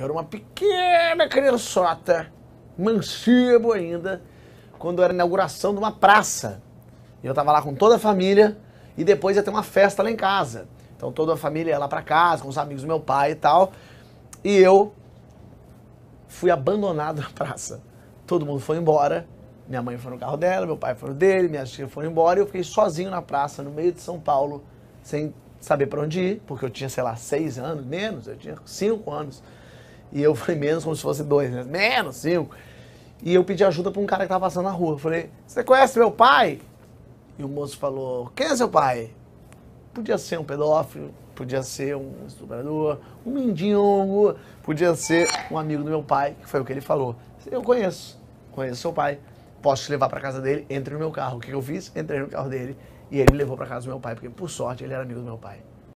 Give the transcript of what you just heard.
Eu era uma pequena criançota, mancebo ainda, quando era a inauguração de uma praça. E eu tava lá com toda a família e depois ia ter uma festa lá em casa. Então toda a família ia lá pra casa, com os amigos do meu pai e tal. E eu fui abandonado na praça. Todo mundo foi embora. Minha mãe foi no carro dela, meu pai foi no dele, minhas tias foram embora e eu fiquei sozinho na praça, no meio de São Paulo, sem saber para onde ir, porque eu tinha, sei lá, seis anos, menos, eu tinha cinco anos. E eu falei menos como se fosse dois, né? menos cinco. E eu pedi ajuda para um cara que estava passando na rua. Eu falei, você conhece meu pai? E o moço falou, quem é seu pai? Podia ser um pedófilo, podia ser um estuprador, um mendigo, podia ser um amigo do meu pai, que foi o que ele falou. Eu conheço, conheço seu pai, posso te levar para casa dele, entre no meu carro. O que eu fiz? Entrei no carro dele e ele me levou para casa do meu pai, porque por sorte ele era amigo do meu pai.